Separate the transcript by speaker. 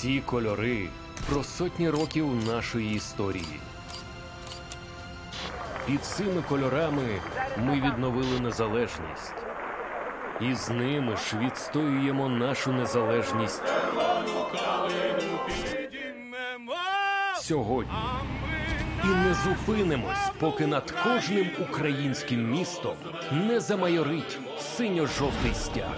Speaker 1: Ці кольори про сотні років нашої історії. Під цими кольорами ми відновили незалежність. І з ними ж відстоюємо нашу незалежність сьогодні. І не зупинимось, поки над кожним українським містом не замайорить синьо-жовтий стяг.